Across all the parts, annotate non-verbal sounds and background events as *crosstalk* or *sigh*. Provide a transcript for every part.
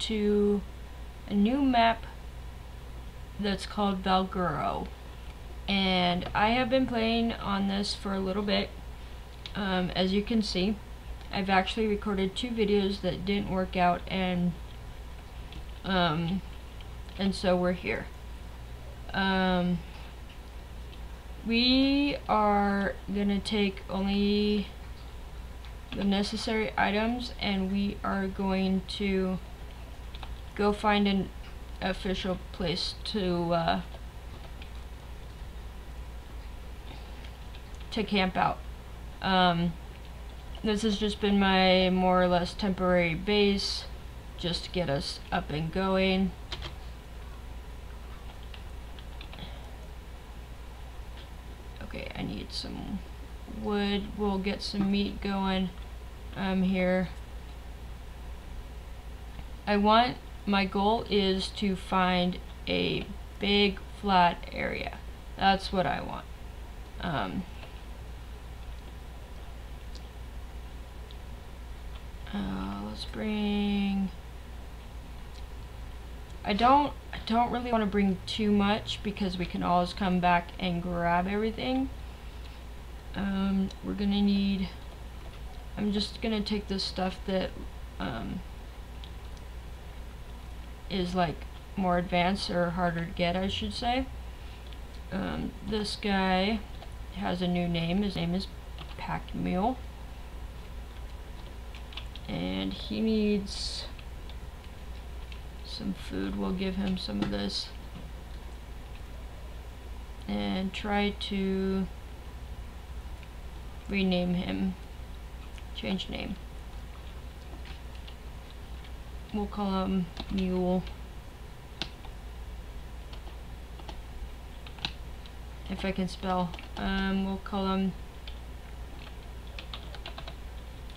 to a new map that's called Valguero. And I have been playing on this for a little bit. Um, as you can see, I've actually recorded two videos that didn't work out and um, and so we're here. Um, we are gonna take only the necessary items and we are going to go find an official place to uh, to camp out. Um, this has just been my more or less temporary base just to get us up and going. Okay, I need some wood. We'll get some meat going um, here. I want, my goal is to find a big flat area. That's what I want. Um, uh, let's bring I don't I don't really want to bring too much because we can always come back and grab everything. Um, we're gonna need I'm just gonna take this stuff that um, is like more advanced or harder to get I should say. Um, this guy has a new name. His name is Pack Mule. And he needs some food. We'll give him some of this. And try to rename him. Change name. We'll call him Mule. If I can spell. Um, we'll call him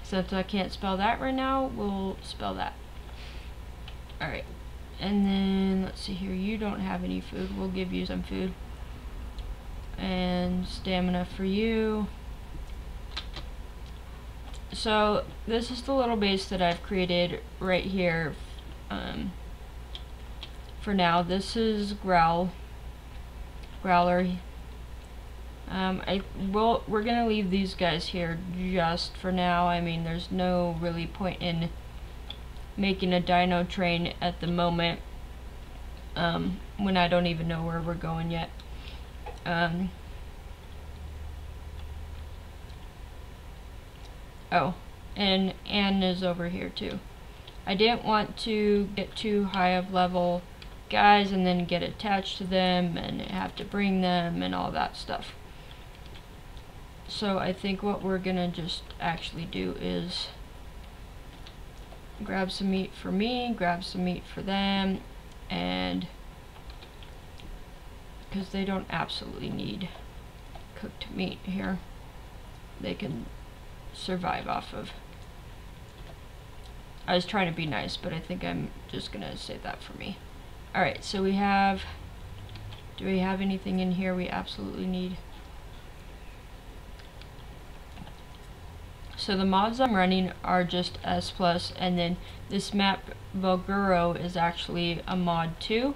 since I can't spell that right now, we'll spell that. Alright. And then, let's see here, you don't have any food. We'll give you some food. And stamina for you. So, this is the little base that I've created right here. Um, for now, this is Growl. Growler. Um, I will. We're gonna leave these guys here just for now. I mean, there's no really point in making a dino train at the moment um, when I don't even know where we're going yet. Um, oh, and Anne is over here too. I didn't want to get too high of level guys and then get attached to them and have to bring them and all that stuff. So I think what we're gonna just actually do is grab some meat for me, grab some meat for them, and because they don't absolutely need cooked meat here, they can survive off of. I was trying to be nice, but I think I'm just gonna say that for me. Alright, so we have, do we have anything in here we absolutely need? So the mods I'm running are just S+, plus, and then this map Valguero is actually a mod too.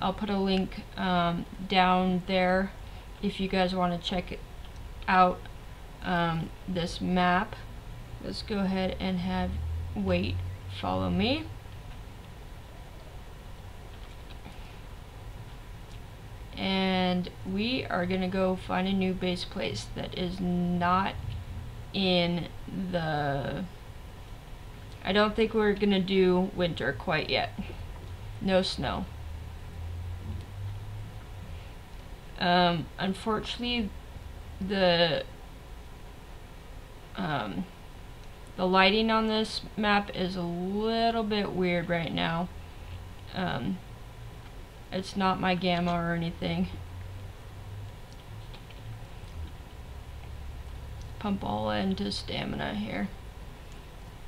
I'll put a link um, down there if you guys want to check it out um, this map. Let's go ahead and have wait follow me. And we are going to go find a new base place that is not in the... I don't think we're going to do winter quite yet. No snow. Um, unfortunately, the um, the lighting on this map is a little bit weird right now. Um, it's not my gamma or anything. pump all into stamina here.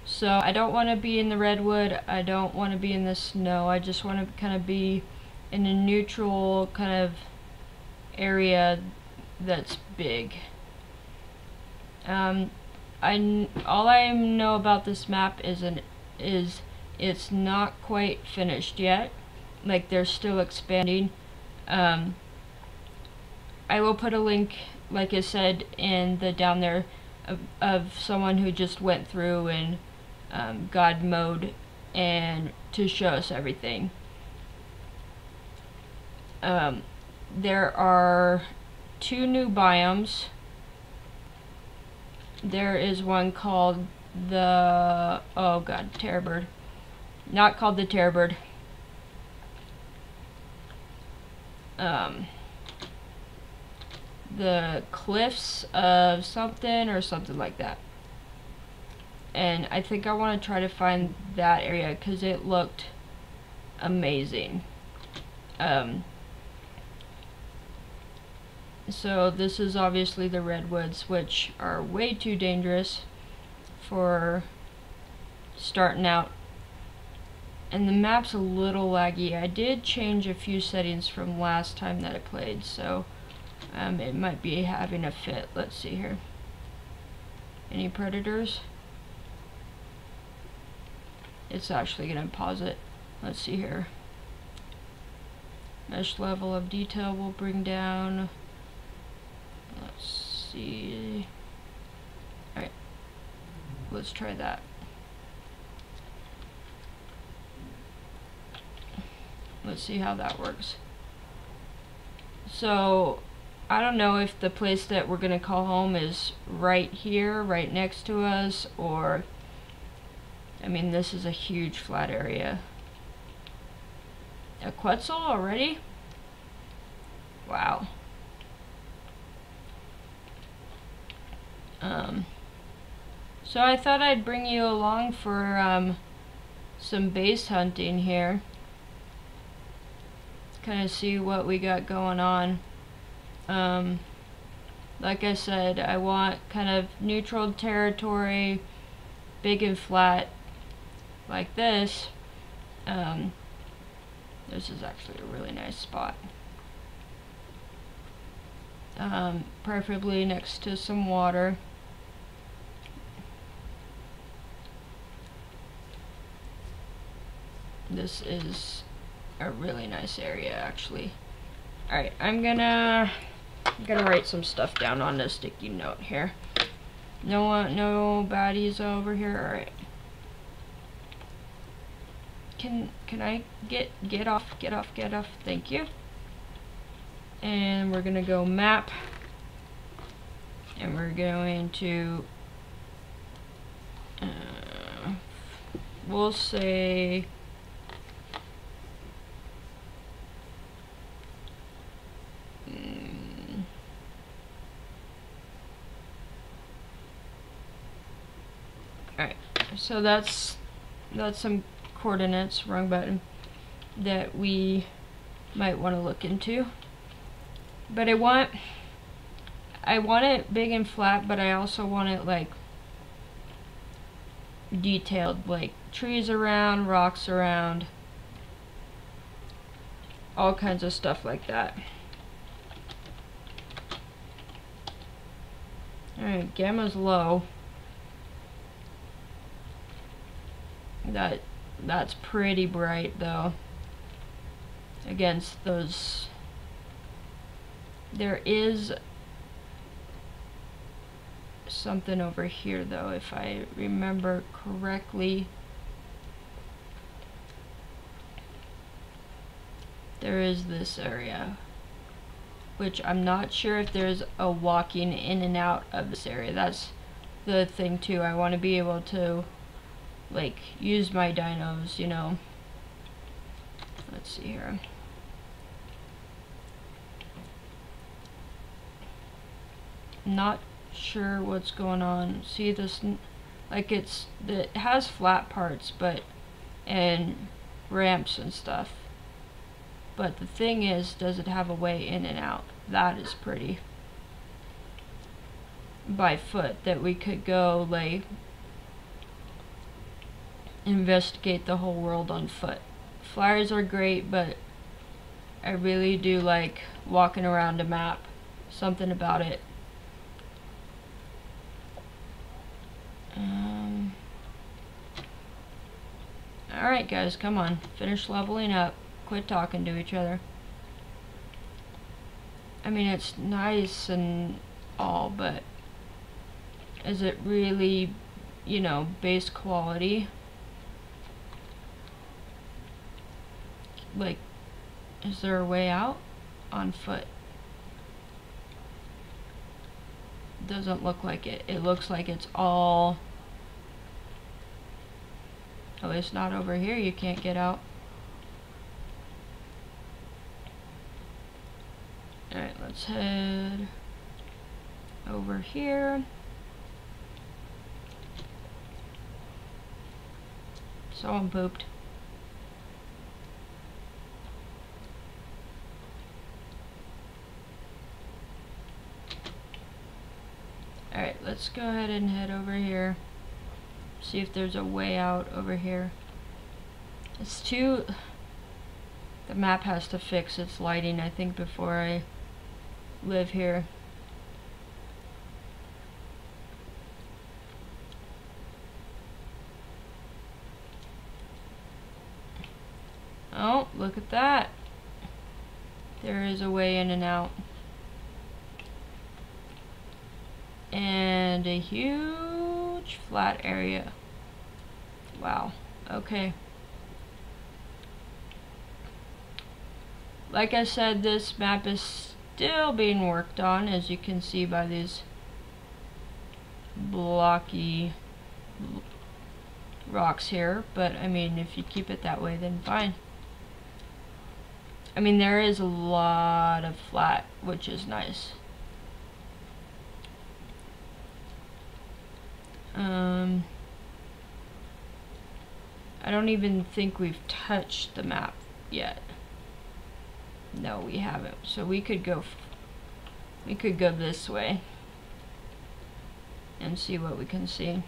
So I don't want to be in the redwood, I don't want to be in the snow, I just want to kind of be in a neutral kind of area that's big. Um, I all I know about this map is an is it's not quite finished yet. Like they're still expanding. Um, I will put a link, like I said, in the down there of, of someone who just went through and um, God mode and to show us everything. Um, there are two new biomes. There is one called the oh god, Terrorbird. Not called the Terrorbird. Um, the cliffs of something or something like that. And I think I want to try to find that area because it looked amazing. Um, so this is obviously the redwoods, which are way too dangerous for starting out. And the map's a little laggy. I did change a few settings from last time that I played, so um, it might be having a fit. Let's see here. Any predators? It's actually going to pause it. Let's see here. Mesh level of detail will bring down. Let's see. Alright. Let's try that. Let's see how that works. So, I don't know if the place that we're going to call home is right here, right next to us, or... I mean, this is a huge flat area. A Quetzal already? Wow. Um, so I thought I'd bring you along for um, some base hunting here. Kind of see what we got going on. Um, like I said, I want kind of neutral territory, big and flat, like this. Um, this is actually a really nice spot. Um, preferably next to some water. This is a really nice area actually. Alright, I'm gonna I'm gonna write some stuff down on this sticky note here. No one no baddies over here, alright. Can can I get get off, get off, get off, thank you. And we're gonna go map and we're going to uh, we'll say so that's that's some coordinates, wrong button, that we might want to look into. But I want I want it big and flat, but I also want it like detailed, like trees around, rocks around, all kinds of stuff like that. Alright, gamma's low. That that's pretty bright though. Against those there is something over here though if I remember correctly. There is this area which I'm not sure if there's a walking in and out of this area. That's the thing too. I want to be able to like use my dinos, you know. Let's see here. Not sure what's going on. See this, like it's, it has flat parts, but, and ramps and stuff. But the thing is, does it have a way in and out? That is pretty. By foot, that we could go, like, investigate the whole world on foot. Flyers are great, but I really do like walking around a map. Something about it. Um, Alright guys, come on. Finish leveling up. Quit talking to each other. I mean, it's nice and all, but is it really, you know, base quality? Like, is there a way out? On foot. Doesn't look like it. It looks like it's all... Oh, it's not over here. You can't get out. Alright, let's head over here. Someone pooped. Alright, let's go ahead and head over here. See if there's a way out over here. It's too... The map has to fix its lighting, I think, before I live here. Oh, look at that. There is a way in and out. And a huge flat area. Wow. Okay. Like I said, this map is still being worked on, as you can see by these blocky rocks here. But, I mean, if you keep it that way, then fine. I mean, there is a lot of flat, which is nice. Um, I don't even think we've touched the map yet. No, we haven't. So we could go, we could go this way and see what we can see.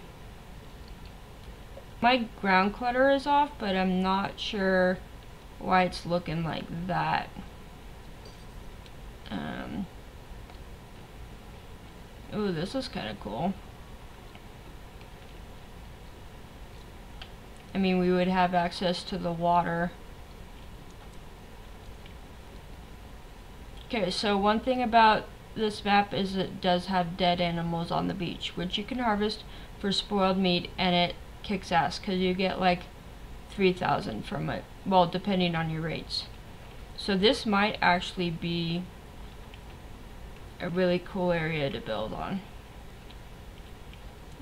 My ground clutter is off, but I'm not sure why it's looking like that. Um, ooh, this is kind of cool. I mean, we would have access to the water. Okay, so one thing about this map is it does have dead animals on the beach, which you can harvest for spoiled meat, and it kicks ass, because you get like 3,000 from it. Well, depending on your rates. So this might actually be a really cool area to build on.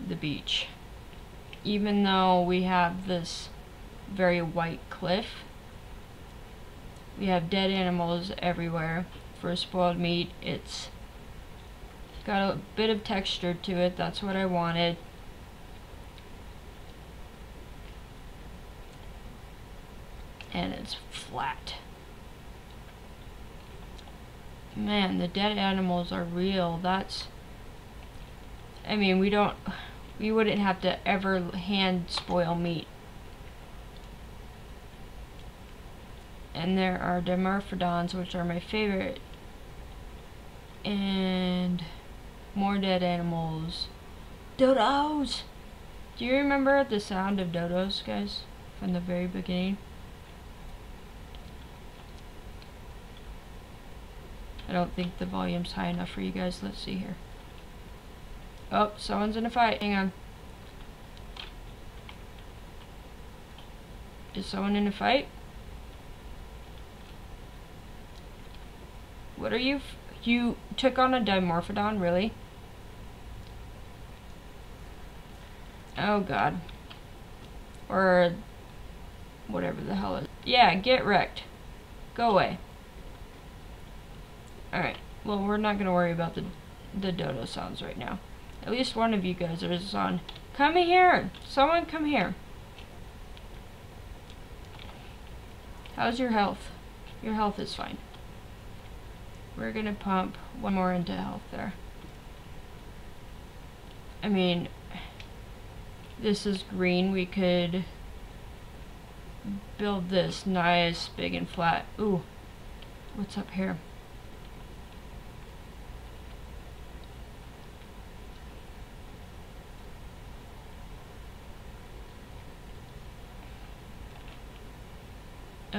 The beach. Even though we have this very white cliff, we have dead animals everywhere. For spoiled meat, it's got a bit of texture to it. That's what I wanted. and it's flat. Man, the dead animals are real. That's, I mean, we don't, we wouldn't have to ever hand spoil meat. And there are Dimorphodons, which are my favorite. And more dead animals. Dodos! Do you remember the sound of dodos, guys? From the very beginning? I don't think the volume's high enough for you guys. Let's see here. Oh, someone's in a fight. Hang on. Is someone in a fight? What are you? you took on a Dimorphodon, really? Oh god. Or whatever the hell is... Yeah, get wrecked. Go away. Alright, well we're not going to worry about the, the dodo sounds right now. At least one of you guys is on. Come here! Someone come here. How's your health? Your health is fine. We're to pump one more into health there. I mean, this is green. We could build this nice, big and flat. Ooh, what's up here?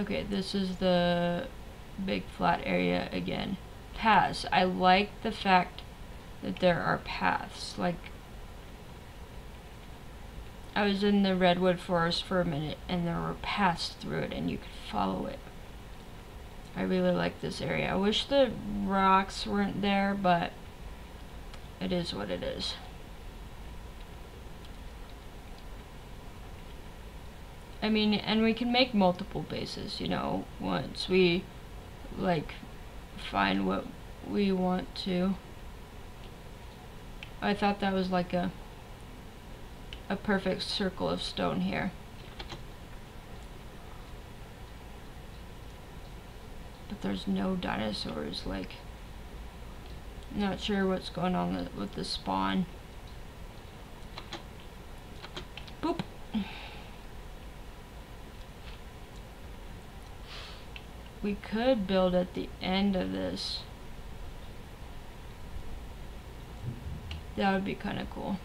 Okay, this is the big flat area again. Paths. I like the fact that there are paths. Like, I was in the redwood forest for a minute and there were paths through it and you could follow it. I really like this area. I wish the rocks weren't there, but it is what it is. I mean, and we can make multiple bases, you know, once we, like, find what we want to. I thought that was like a, a perfect circle of stone here. But there's no dinosaurs, like, not sure what's going on with the spawn. We could build at the end of this. That would be kind of cool.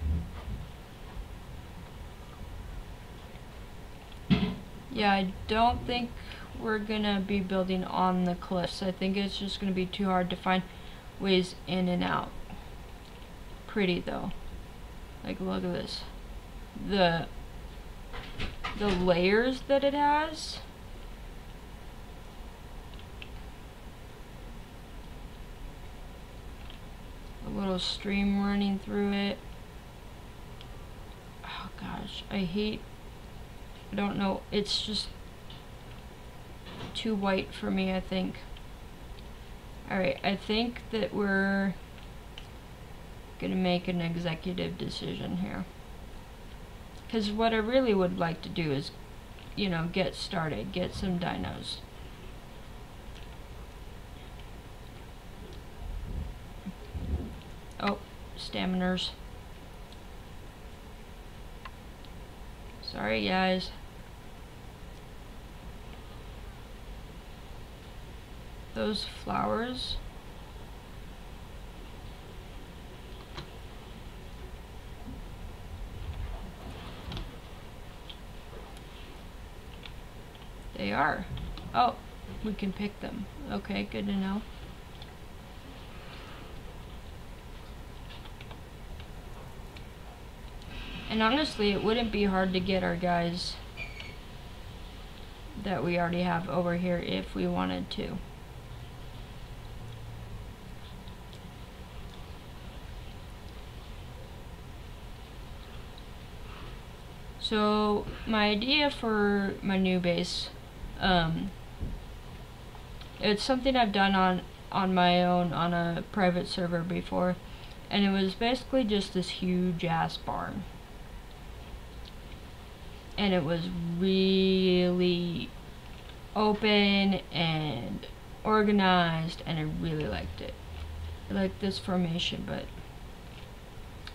Yeah, I don't think we're gonna be building on the cliffs. I think it's just gonna be too hard to find ways in and out. Pretty though. Like look at this. The the layers that it has. A little stream running through it. Oh gosh, I hate I don't know, it's just too white for me, I think. Alright, I think that we're gonna make an executive decision here. Because what I really would like to do is, you know, get started, get some dinos. Oh, staminers. Sorry guys. those flowers. They are. Oh, we can pick them. Okay, good to know. And honestly, it wouldn't be hard to get our guys that we already have over here if we wanted to. So my idea for my new base, um, it's something I've done on on my own on a private server before, and it was basically just this huge ass barn, and it was really open and organized, and I really liked it. I like this formation, but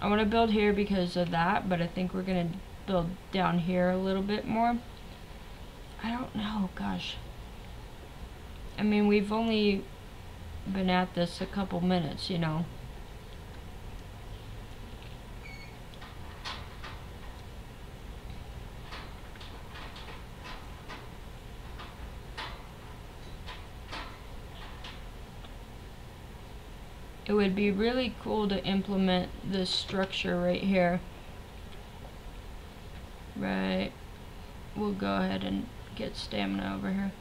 I want to build here because of that, but I think we're gonna build down here a little bit more. I don't know, gosh. I mean, we've only been at this a couple minutes, you know. It would be really cool to implement this structure right here. Right. We'll go ahead and get stamina over here.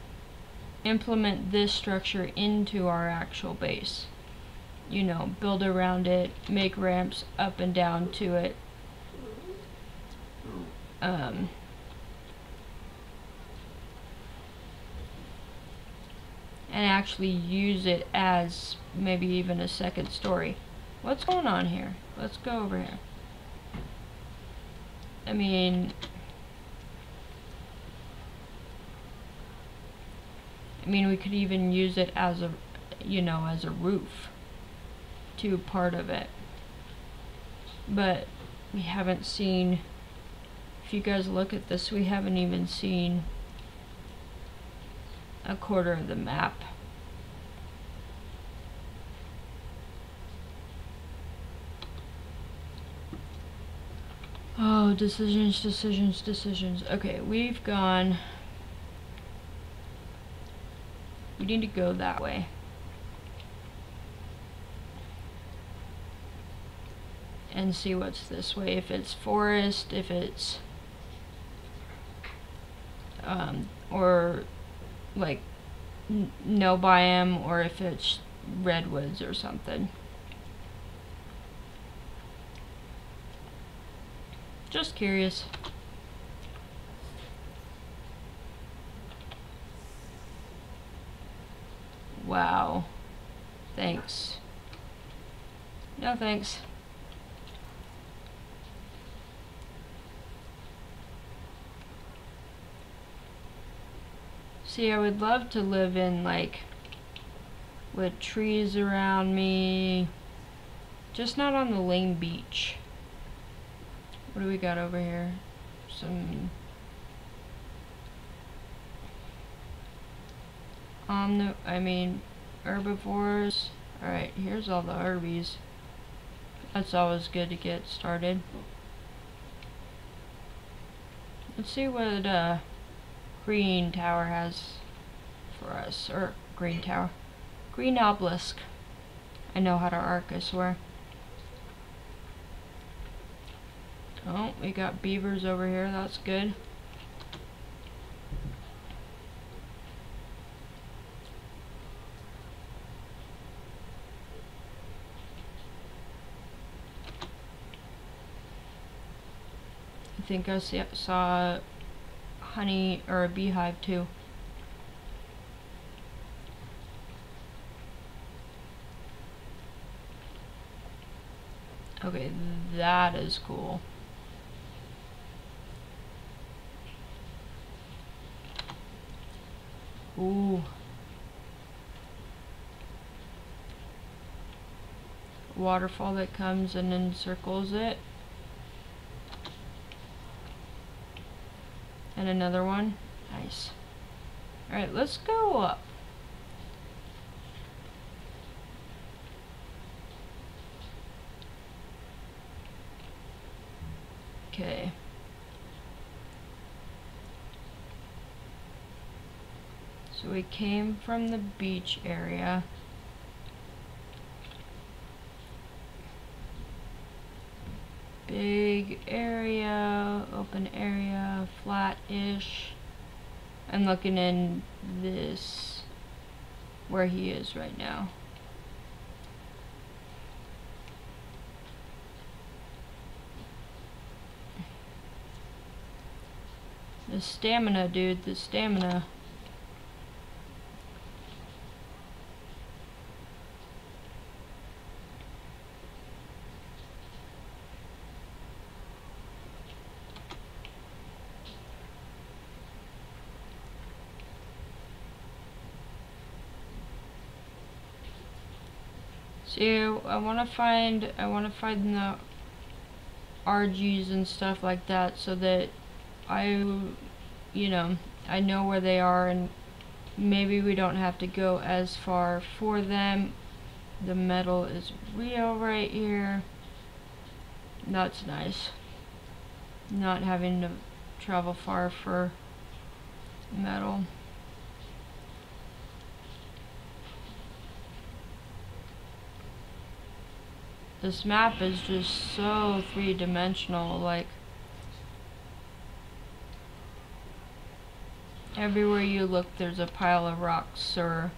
Implement this structure into our actual base. You know, build around it, make ramps up and down to it. Um, and actually use it as maybe even a second story. What's going on here? Let's go over here. I mean, I mean, we could even use it as a, you know, as a roof to part of it. But we haven't seen, if you guys look at this, we haven't even seen a quarter of the map. Oh, decisions, decisions, decisions. Okay, we've gone We need to go that way. And see what's this way. If it's forest, if it's... Um, or like no biome, or if it's redwoods or something. Just curious. Wow. Thanks. No thanks. See, I would love to live in, like, with trees around me. Just not on the lame beach. What do we got over here? Some... Omni... I mean, herbivores. Alright, here's all the herbies. That's always good to get started. Let's see what, uh... Green Tower has for us. Or, Green Tower. Green Obelisk. I know how to arc, I swear. Oh, we got beavers over here, that's good. I think I saw honey or a beehive too. Okay, that is cool. Ooh. Waterfall that comes and encircles it. And another one. Nice. Alright, let's go up. Okay. So we came from the beach area. Big area, open area, flat-ish. I'm looking in this, where he is right now. The stamina, dude, the stamina. So I want to find I want to find the RGs and stuff like that so that I you know I know where they are and maybe we don't have to go as far for them. The metal is real right here. That's nice. Not having to travel far for metal. This map is just so three-dimensional, like everywhere you look there's a pile of rocks or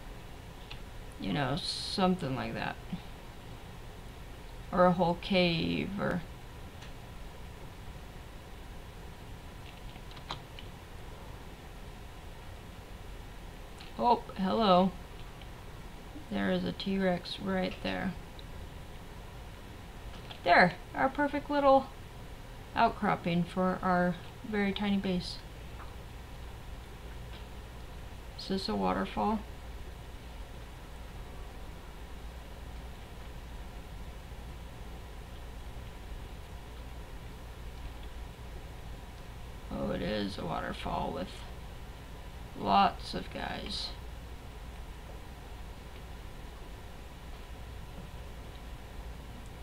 you know, something like that. Or a whole cave or Oh, hello. There is a T-Rex right there. There, our perfect little outcropping for our very tiny base. Is this a waterfall? Oh, it is a waterfall with lots of guys.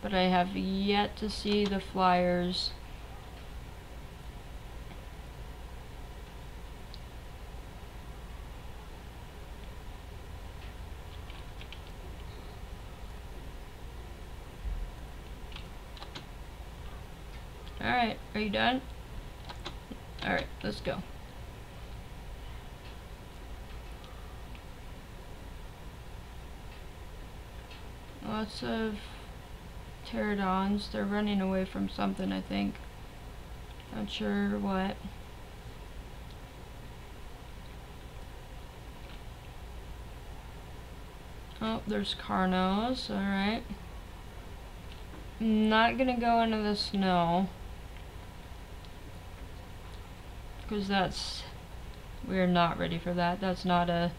but I have yet to see the flyers Alright, are you done? Alright, let's go. Lots of pterodons. They're running away from something, I think. Not sure what. Oh, there's Carnos, alright. Not gonna go into the snow. Because that's... We're not ready for that. That's not a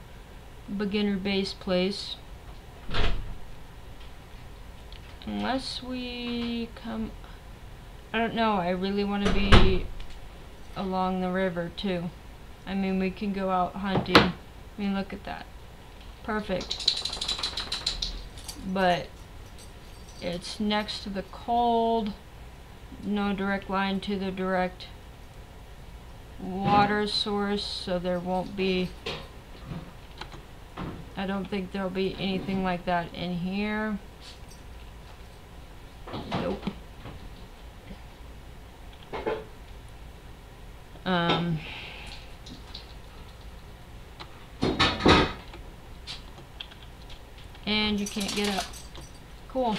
beginner base place. Unless we come... I don't know, I really want to be along the river too. I mean, we can go out hunting. I mean, look at that. Perfect but it's next to the cold, no direct line to the direct water source, so there won't be, I don't think there'll be anything like that in here. Nope. Um, and you can't get up. Cool.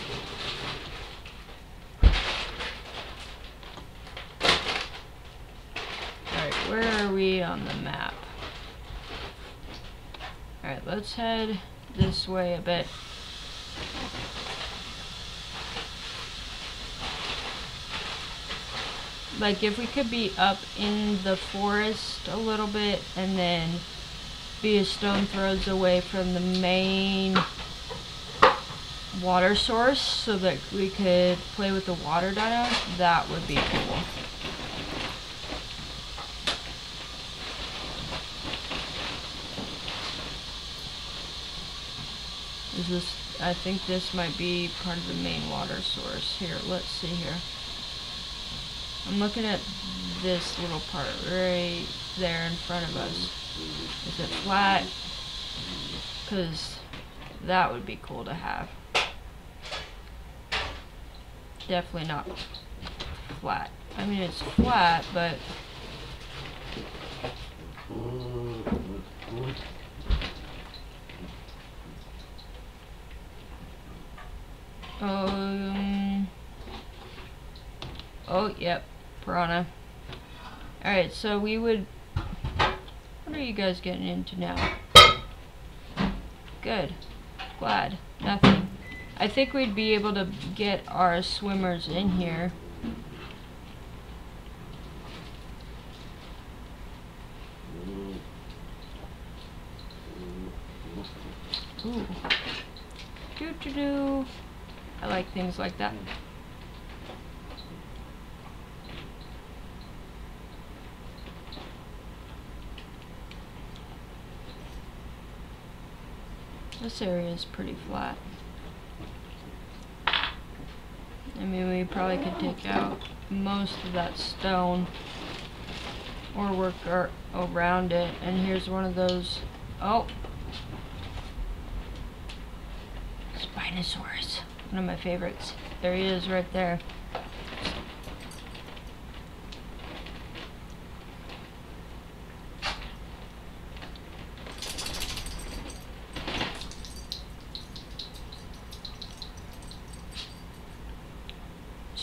Alright, where are we on the map? Alright, let's head this way a bit. Like, if we could be up in the forest a little bit and then be a stone throws away from the main water source so that we could play with the water dino, that would be cool. Is this, I think this might be part of the main water source. Here, let's see here. I'm looking at this little part right there in front of us. Is it flat? Because that would be cool to have definitely not flat. I mean, it's flat, but... Um... Oh, yep. Piranha. Alright, so we would... What are you guys getting into now? Good. Glad. Nothing. I think we'd be able to get our swimmers in here. Ooh. Doo doo doo. I like things like that. This area is pretty flat. I mean, we probably could take out most of that stone or work around it. And here's one of those. Oh. Spinosaurus. One of my favorites. There he is right there.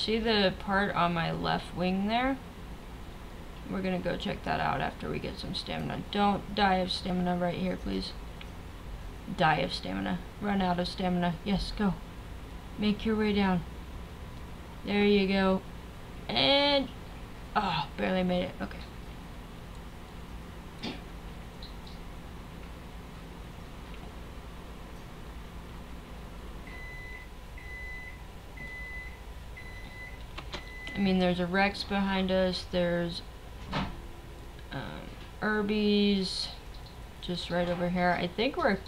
See the part on my left wing there? We're gonna go check that out after we get some stamina. Don't die of stamina right here, please. Die of stamina. Run out of stamina. Yes, go. Make your way down. There you go. And... Oh, barely made it. Okay. Mean, there's a Rex behind us. There's um, Irby's just right over here. I think we're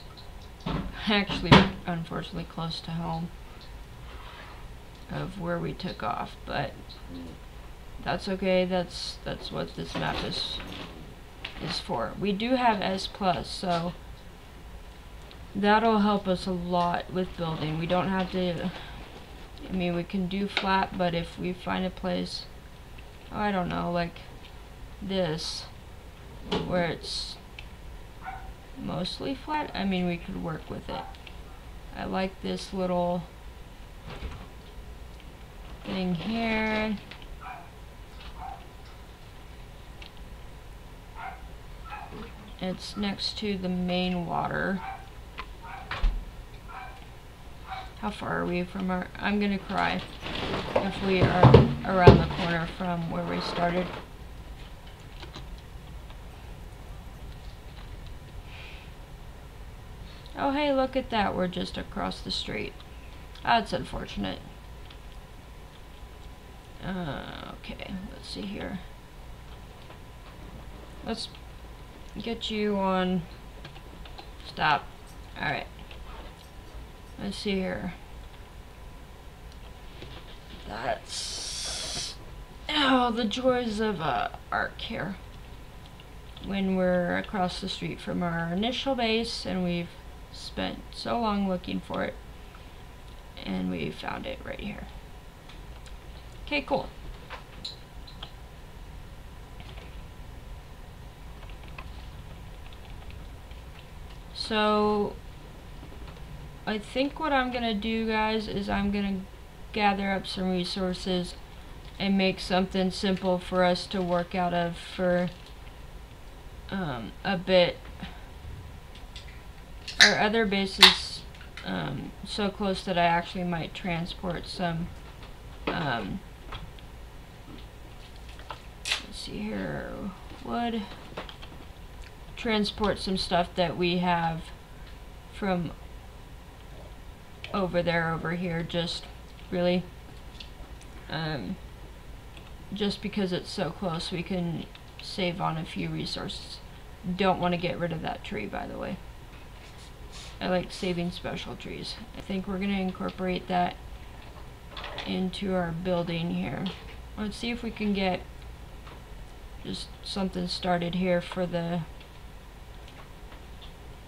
actually, unfortunately, close to home of where we took off, but that's okay. That's that's what this map is is for. We do have S plus, so that'll help us a lot with building. We don't have to I mean, we can do flat, but if we find a place I don't know, like this, where it's mostly flat. I mean, we could work with it. I like this little thing here. It's next to the main water. How far are we from our... I'm gonna cry if we are around the corner from where we started. Oh hey, look at that, we're just across the street. That's unfortunate. Uh, okay, let's see here. Let's get you on... Stop. Alright. Let's see here. That's... Oh, the joys of uh, ARK here. When we're across the street from our initial base and we've spent so long looking for it and we found it right here. Okay, cool. So, I think what I'm going to do, guys, is I'm going to gather up some resources and make something simple for us to work out of for um, a bit. Our other base is um, so close that I actually might transport some um, let's see here wood. Transport some stuff that we have from over there over here just really um, just because it's so close we can save on a few resources don't want to get rid of that tree by the way I like saving special trees. I think we're going to incorporate that into our building here. Let's see if we can get just something started here for the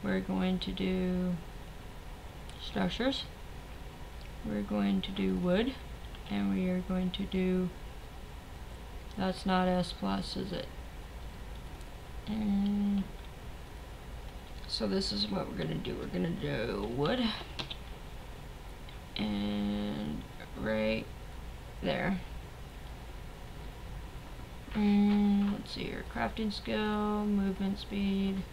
we're going to do structures we're going to do wood and we are going to do that's not S plus is it and so this is what we're gonna do. We're gonna do wood and right there. Mm, let's see here. Crafting skill, movement speed,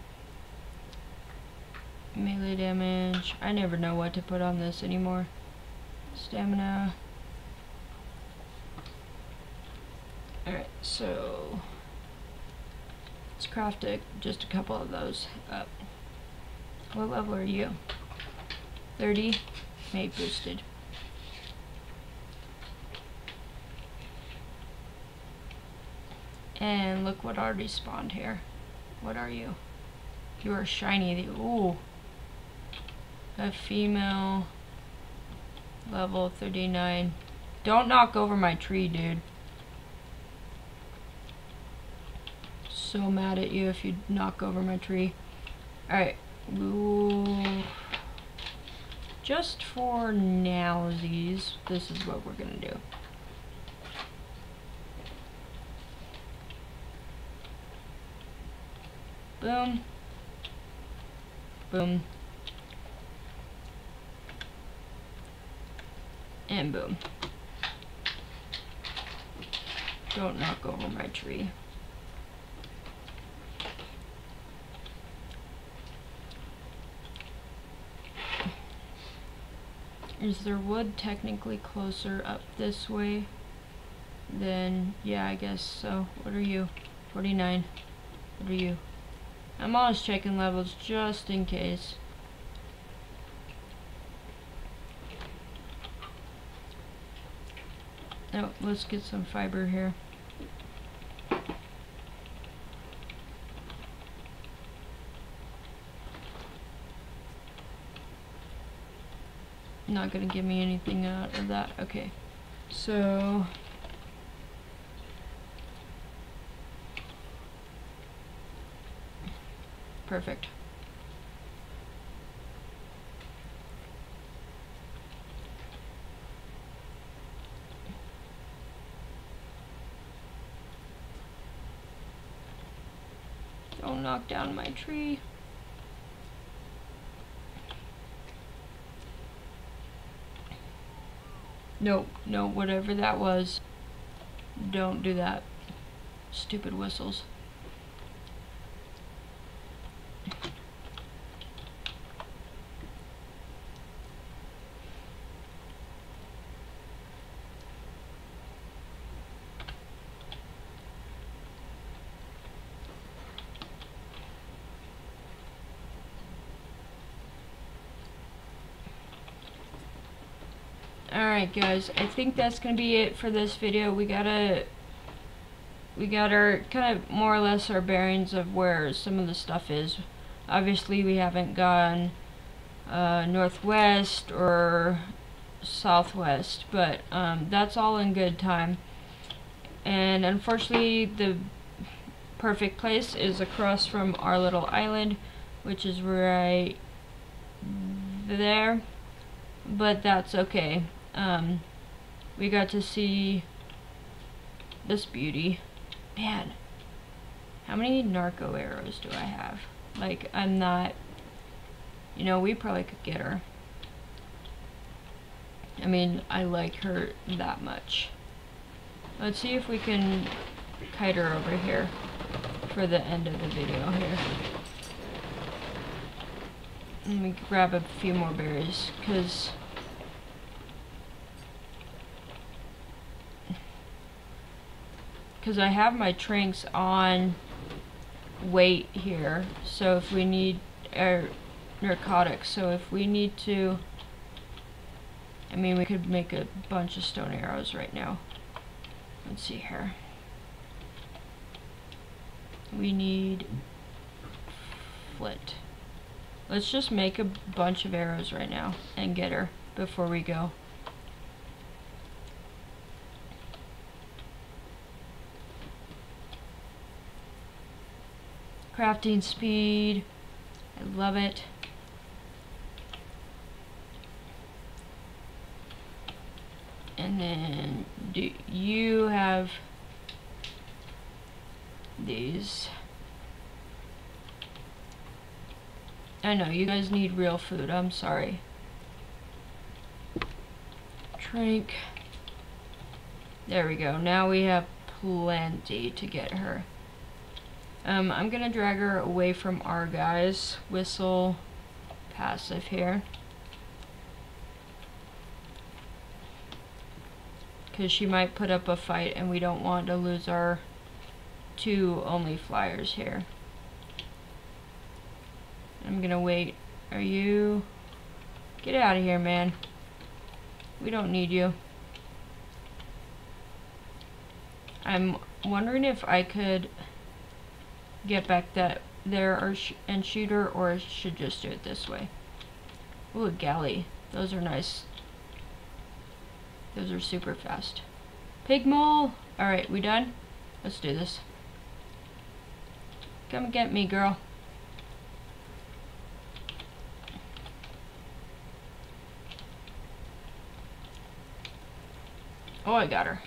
melee damage. I never know what to put on this anymore. Stamina. Alright, so let's craft a, just a couple of those up. What level are you? 30? Mate boosted. And look what already spawned here. What are you? You are shiny. The Ooh. A female. Level 39. Don't knock over my tree, dude. So mad at you if you knock over my tree. Alright. Just for nowsies, this is what we're gonna do. Boom. Boom. And boom. Don't knock over my tree. Is there wood technically closer up this way? Then, yeah, I guess so. What are you? 49. What are you? I'm always checking levels just in case. Oh, let's get some fiber here. not gonna give me anything out of that. Okay, so perfect. Don't knock down my tree. Nope, no, whatever that was. Don't do that. Stupid whistles. Alright guys, I think that's going to be it for this video. We gotta, we got our, kind of more or less our bearings of where some of the stuff is. Obviously we haven't gone uh, northwest or southwest, but um, that's all in good time. And unfortunately the perfect place is across from our little island, which is right there but that's okay. Um, we got to see this beauty. Man, how many narco arrows do I have? Like, I'm not, you know, we probably could get her. I mean, I like her that much. Let's see if we can kite her over here for the end of the video here. Let me grab a few more berries, because because I have my trinks on weight here. So if we need er, narcotics so if we need to I mean we could make a bunch of stone arrows right now. Let's see here. We need flint. Let's just make a bunch of arrows right now and get her before we go crafting speed. I love it. And then do you have these? I know, you guys need real food. I'm sorry. Drink. There we go. Now we have plenty to get her. Um, I'm gonna drag her away from our guys. Whistle passive here. Because she might put up a fight and we don't want to lose our two only flyers here. I'm gonna wait. Are you... Get out of here, man. We don't need you. I'm wondering if I could get back that there or sh and shoot her, or I should just do it this way. Ooh, galley. Those are nice. Those are super fast. Pig mole! Alright, we done? Let's do this. Come get me, girl. Oh, I got her.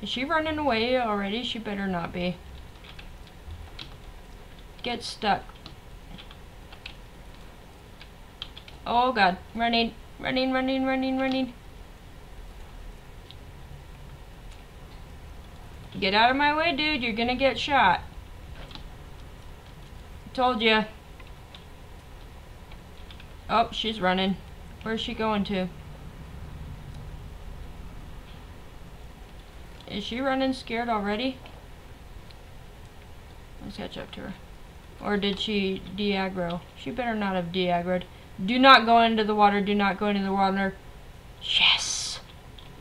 Is she running away already? She better not be. Get stuck. Oh god. Running. Running, running, running, running. Get out of my way, dude. You're gonna get shot. Told ya. Oh, she's running. Where's she going to? Is she running scared already? Let's catch up to her. Or did she de-aggro? She better not have de-aggroed. Do not go into the water. Do not go into the water. Yes!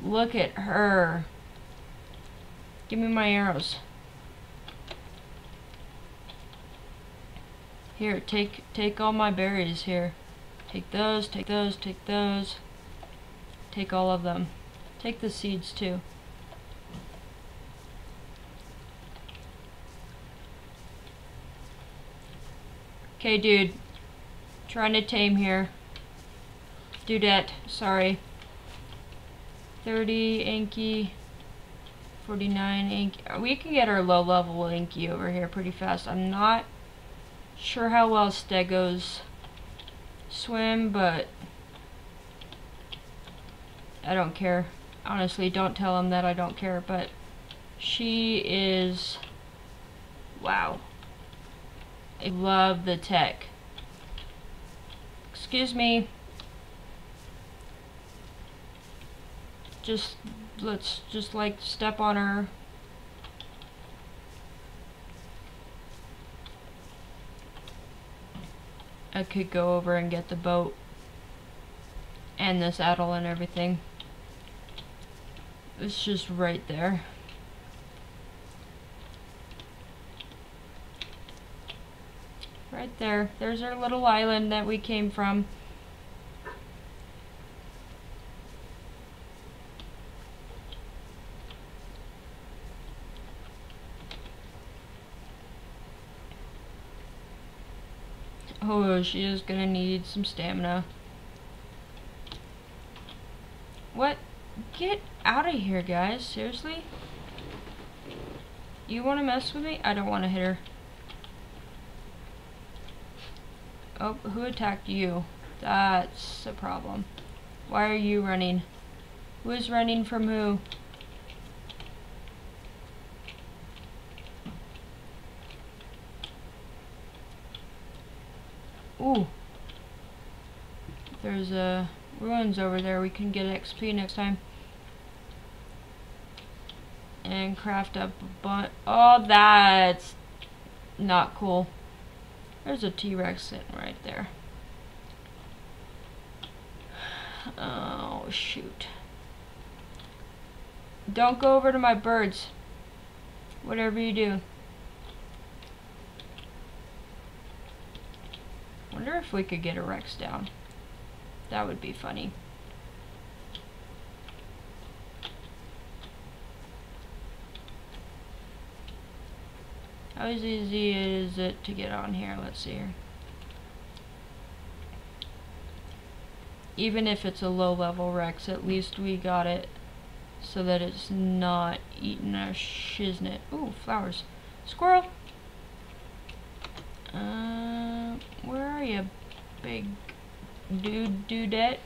Look at her. Give me my arrows. Here, take take all my berries here. Take those, take those, take those. Take all of them. Take the seeds too. Okay, dude. Trying to tame here. Dudette, sorry. 30, Anki. 49 ink. Uh, we can get our low level inky over here pretty fast. I'm not sure how well stegos swim, but I don't care. Honestly, don't tell him that I don't care, but she is wow. I love the tech. Excuse me. Just let's just like step on her. I could go over and get the boat and the saddle and everything. It's just right there. Right there. There's our little island that we came from. Oh, she is gonna need some stamina. What? Get out of here, guys. Seriously? You want to mess with me? I don't want to hit her. Oh, who attacked you? That's a problem. Why are you running? Who is running from who? Ooh. There's a ruins over there. We can get XP next time. And craft up a bunch. Oh, that's not cool. There's a T-Rex sitting right there. Oh, shoot. Don't go over to my birds. Whatever you do. Wonder if we could get a Rex down. That would be funny. How easy is it to get on here? Let's see here. Even if it's a low level Rex, at least we got it so that it's not eating our shiznit. Ooh, flowers. Squirrel! Uh, where are you, big dude dudette?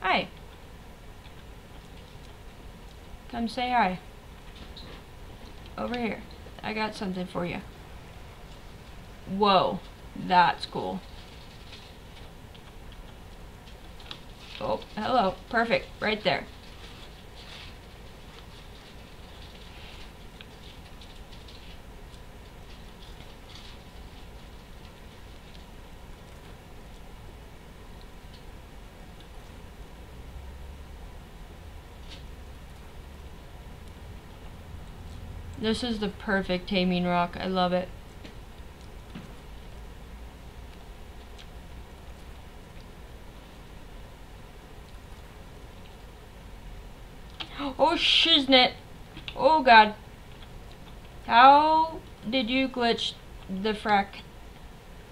Hi. Come say hi. Over here. I got something for you. Whoa. That's cool. Oh, hello. Perfect. Right there. This is the perfect taming rock. I love it. *gasps* Oh, shiznit. Oh, God. How did you glitch the frack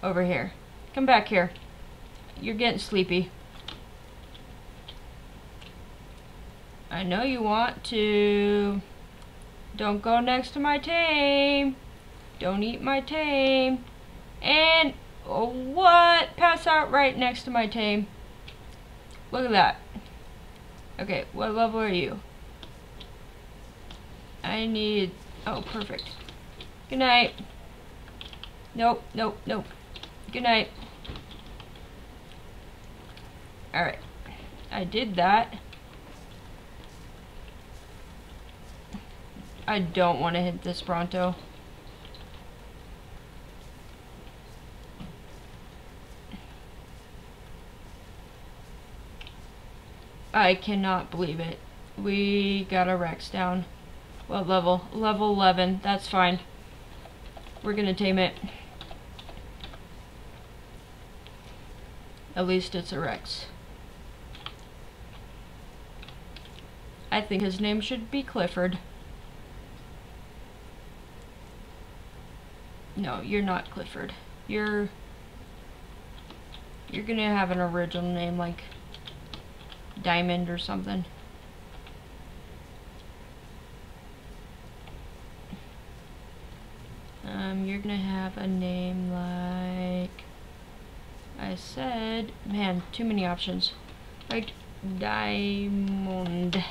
over here? Come back here. You're getting sleepy. I know you want to... Don't go next to my tame. Don't eat my tame. And, oh, what? Pass out right next to my tame. Look at that. Okay, what level are you? I need, oh, perfect. Good night. Nope, nope, nope. Good night. Alright. I did that. I don't want to hit this Bronto. I cannot believe it. We got a Rex down. What level? Level 11. That's fine. We're gonna tame it. At least it's a Rex. I think his name should be Clifford. No, you're not Clifford. You're... You're gonna have an original name like Diamond or something. Um, you're gonna have a name like... I said... Man, too many options. Like, Diamond.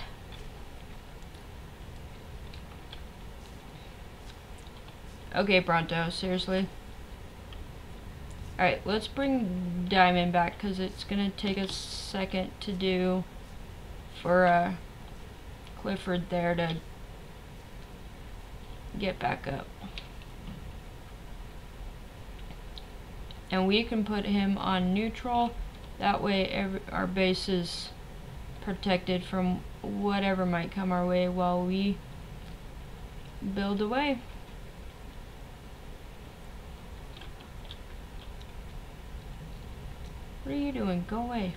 Okay, Bronto, seriously. Alright, let's bring Diamond back because it's going to take a second to do for uh, Clifford there to get back up. And we can put him on neutral. That way every, our base is protected from whatever might come our way while we build away. What are you doing? Go away.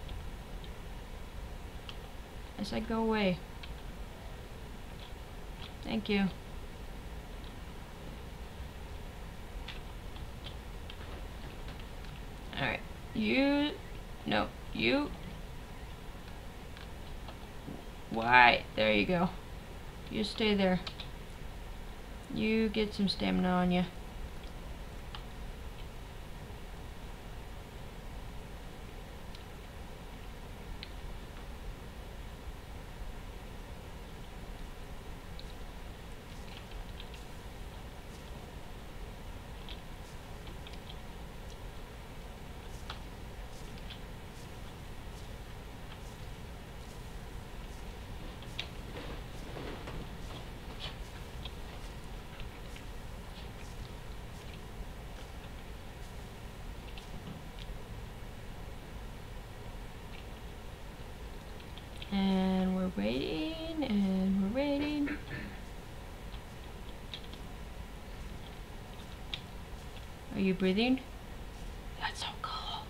I said go away. Thank you. Alright. You... No. You... Why? There you go. You stay there. You get some stamina on you. And we're waiting, and we're waiting. You breathing? That's so cool.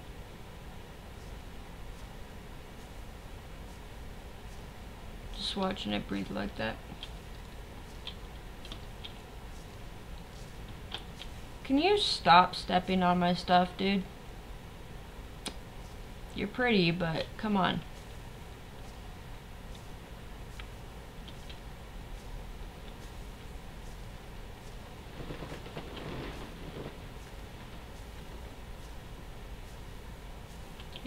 Just watching it breathe like that. Can you stop stepping on my stuff, dude? You're pretty, but come on.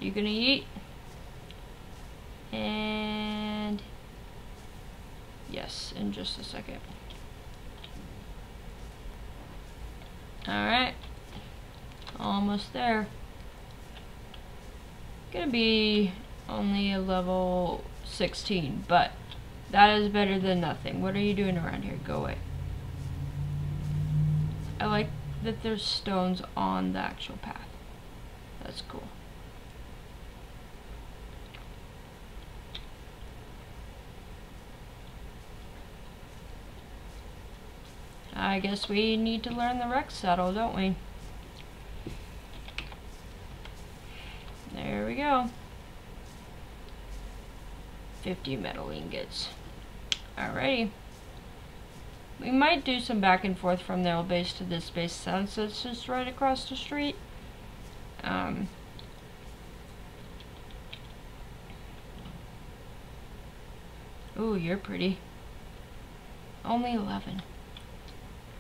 You gonna eat? And yes, in just a second. Alright. Almost there. Gonna be only a level 16, but that is better than nothing. What are you doing around here? Go away. I like that there's stones on the actual path. That's cool. I guess we need to learn the Rex saddle, don't we? There we go. 50 metal ingots. Alrighty. We might do some back and forth from the old base to this base since it's just right across the street. Um, Ooh, you're pretty. Only 11.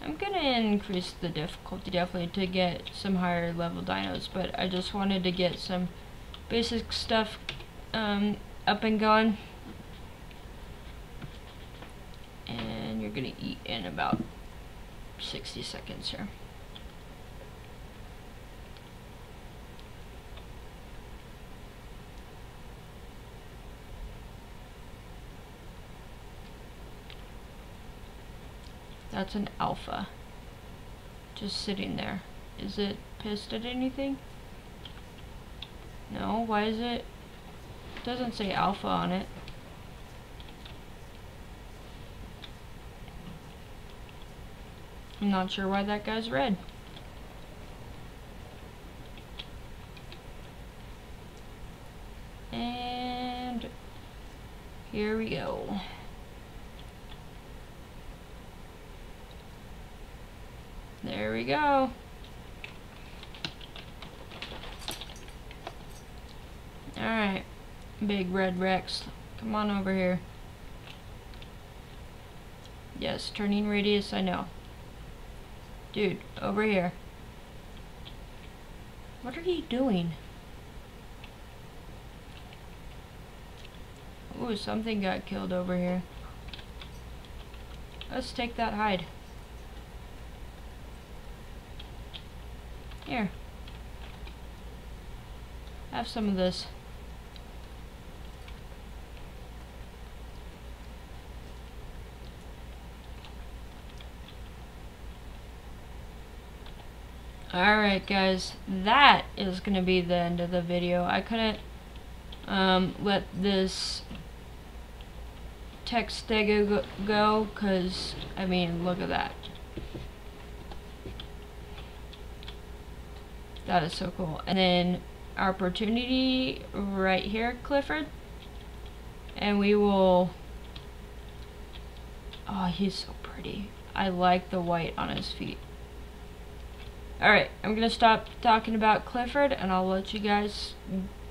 I'm gonna increase the difficulty definitely to get some higher level dinos, but I just wanted to get some basic stuff um, up and going. And you're gonna eat in about 60 seconds here. That's an alpha. Just sitting there. Is it pissed at anything? No, why is it? it doesn't say alpha on it. I'm not sure why that guy's red. And here we go. There we go. Alright, big red Rex. Come on over here. Yes, turning radius, I know. Dude, over here. What are you doing? Ooh, something got killed over here. Let's take that hide. Here. Have some of this. Alright guys, that is going to be the end of the video. I couldn't um, let this text stego go because, I mean, look at that. That is so cool. And then opportunity right here, Clifford. And we will... Oh, he's so pretty. I like the white on his feet. Alright, I'm going to stop talking about Clifford and I'll let you guys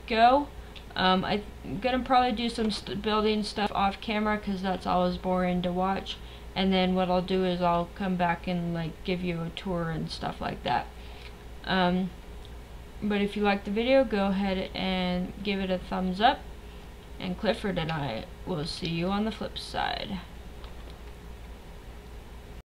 go. Um, I'm going to probably do some st building stuff off camera because that's always boring to watch. And then what I'll do is I'll come back and like give you a tour and stuff like that. Um, but if you like the video, go ahead and give it a thumbs up. And Clifford and I will see you on the flip side.